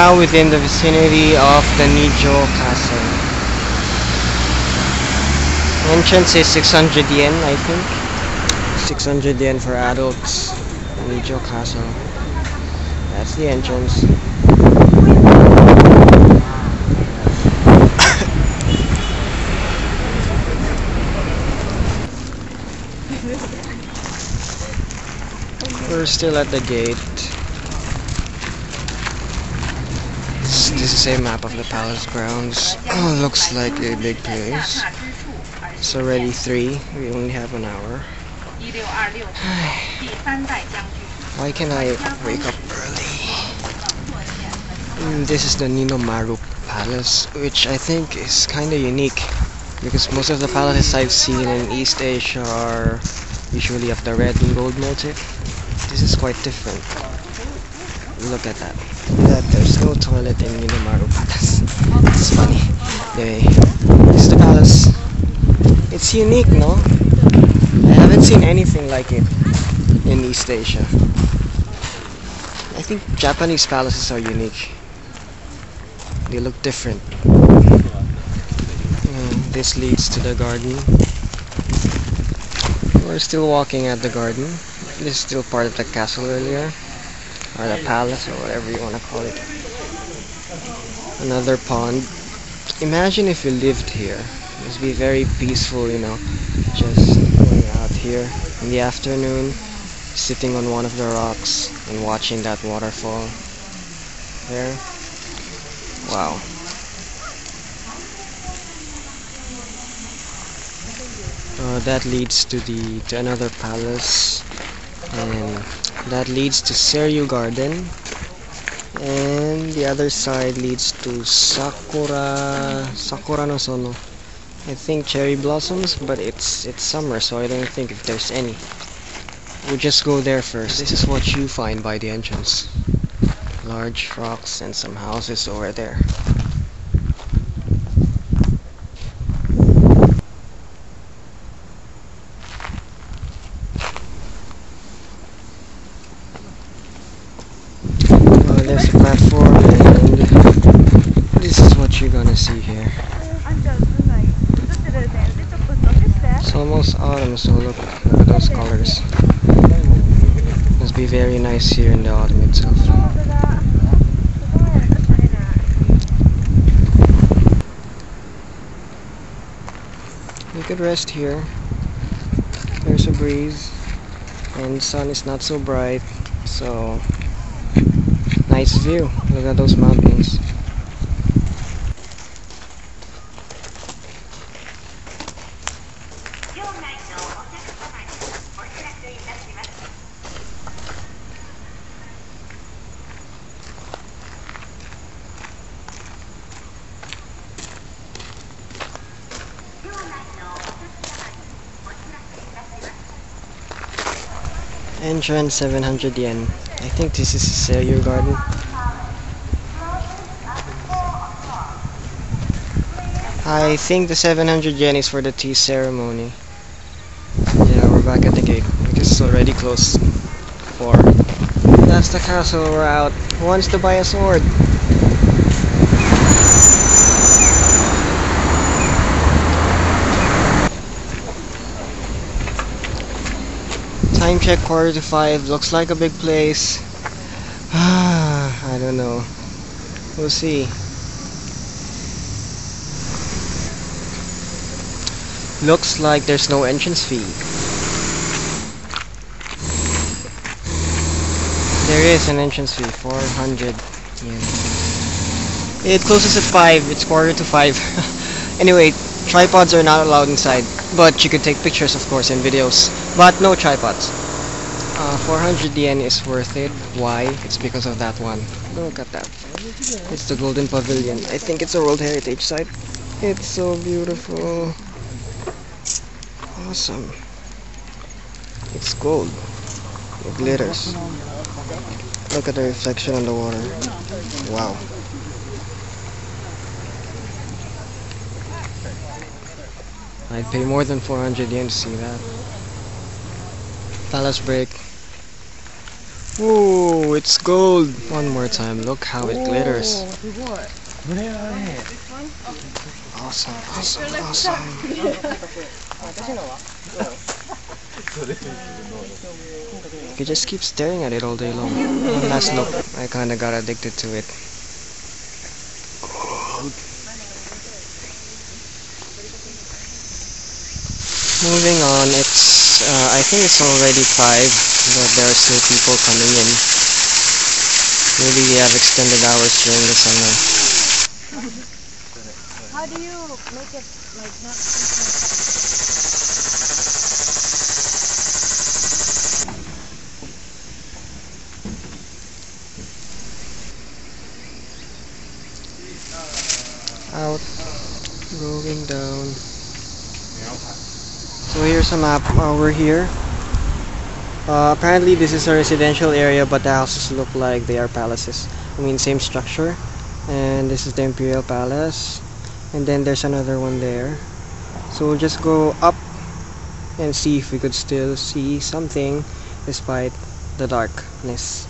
now within the vicinity of the Nijo Castle. Entrance is 600 yen, I think. 600 yen for adults. Nijo Castle. That's the entrance. We're still at the gate. This, this is a map of the palace grounds. Oh, looks like a big place. It's already 3. We only have an hour. Why can I wake up early? Mm, this is the Ninomaru Palace, which I think is kinda unique. Because most of the palaces I've seen in East Asia are usually of the red and gold motif. This is quite different. Look at that. That there's no toilet in Ninomaru Palace. It's funny. Anyway, this is the palace. It's unique, no? I haven't seen anything like it in East Asia. I think Japanese palaces are unique. They look different. Mm, this leads to the garden. We're still walking at the garden. This is still part of the castle earlier. Or the palace, or whatever you want to call it. Another pond. Imagine if you lived here. It would be very peaceful, you know. Just going out here in the afternoon, sitting on one of the rocks and watching that waterfall. There. Wow. Uh, that leads to the to another palace and that leads to Seiryu Garden. And the other side leads to Sakura Sakura no Sono. I think cherry blossoms but it's it's summer so I don't think if there's any. We'll just go there first. This is what you find by the entrance. Large rocks and some houses over there Uh, there's a platform and this is what you're gonna see here. It's almost autumn so look, look at those colors. Must be very nice here in the autumn itself. You could rest here. There's a breeze and the sun is not so bright so nice view. Look at those mountains. Entrance 700 yen. I think this is a Seiryu garden. I think the 700 yen is for the tea ceremony. Yeah, we're back at the gate because it's already closed. Four. That's the castle. We're out. Who wants to buy a sword? Time check quarter to five. Looks like a big place. I don't know. We'll see. Looks like there's no entrance fee. There is an entrance fee, 400 yen. It closes at 5, it's quarter to 5. anyway, tripods are not allowed inside, but you can take pictures of course and videos, but no tripods. Uh, 400 yen is worth it. Why? It's because of that one. Look at that. It's the Golden Pavilion. I think it's a World Heritage Site. It's so beautiful. Awesome. It's gold. It glitters. Look at the reflection on the water. Wow. I'd pay more than 400 yen to see that. Palace break. Ooh, it's gold. One more time. Look how it glitters. Awesome, awesome, awesome. You just keep staring at it all day long. One last look. I kinda got addicted to it. Moving on, it's uh, I think it's already five, but there are still people coming in. Maybe we have extended hours during the summer. How do you make it like not? Out, going down. So here's a map. We're here. Uh, apparently this is a residential area, but the houses look like they are palaces. I mean, same structure. And this is the Imperial Palace. And then there's another one there. So we'll just go up and see if we could still see something despite the darkness.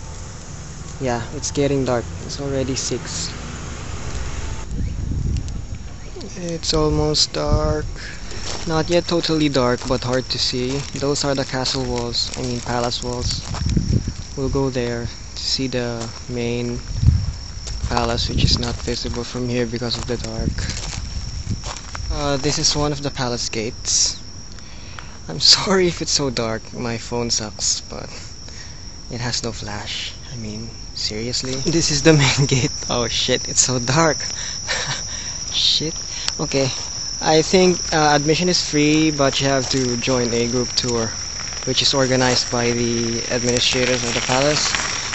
Yeah, it's getting dark. It's already 6. It's almost dark. Not yet totally dark, but hard to see. Those are the castle walls, I mean palace walls. We'll go there to see the main palace, which is not visible from here because of the dark. Uh, this is one of the palace gates. I'm sorry if it's so dark, my phone sucks, but it has no flash. I mean, seriously? This is the main gate. Oh shit, it's so dark. shit. Okay, I think uh, admission is free, but you have to join a group tour, which is organized by the administrators of the palace.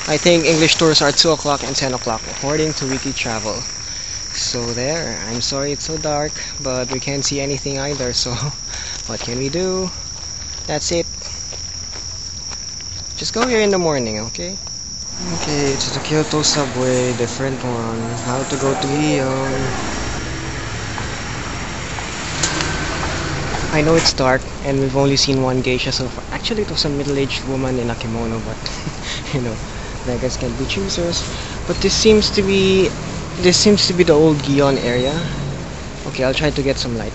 I think English tours are 2 o'clock and 10 o'clock, according to Wiki Travel. So there, I'm sorry it's so dark, but we can't see anything either, so what can we do? That's it. Just go here in the morning, okay? Okay, it's the Kyoto subway, different one. How to go to Gion. I know it's dark and we've only seen one geisha so far. Actually, it was a middle-aged woman in a kimono, but you know, beggars can't be choosers. But this seems to be this seems to be the old Gion area. Okay, I'll try to get some light.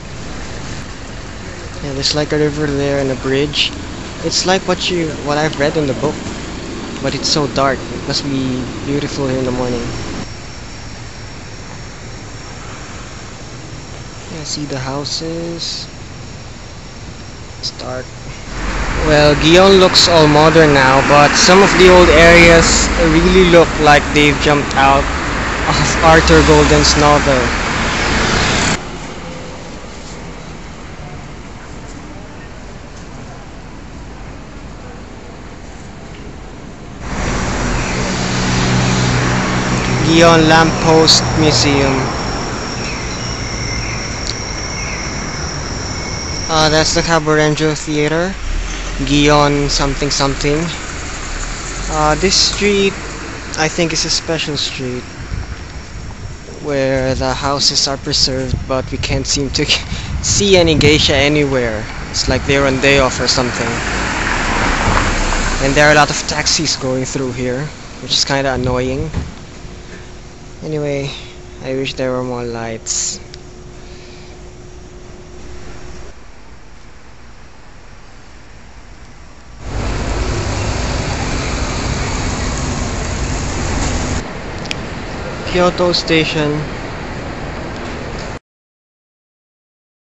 Yeah, there's like a river there and a bridge. It's like what you what I've read in the book, but it's so dark. It must be beautiful here in the morning. Yeah, see the houses. Dark. Well, Gion looks all modern now, but some of the old areas really look like they've jumped out of Arthur Golden's novel. Gion Lamppost Museum. Uh, that's the Kaburenjo Theater. Gion something something. Uh, this street, I think, is a special street where the houses are preserved, but we can't seem to see any geisha anywhere. It's like they're on day off or something. And there are a lot of taxis going through here, which is kind of annoying. Anyway, I wish there were more lights. Kyoto Station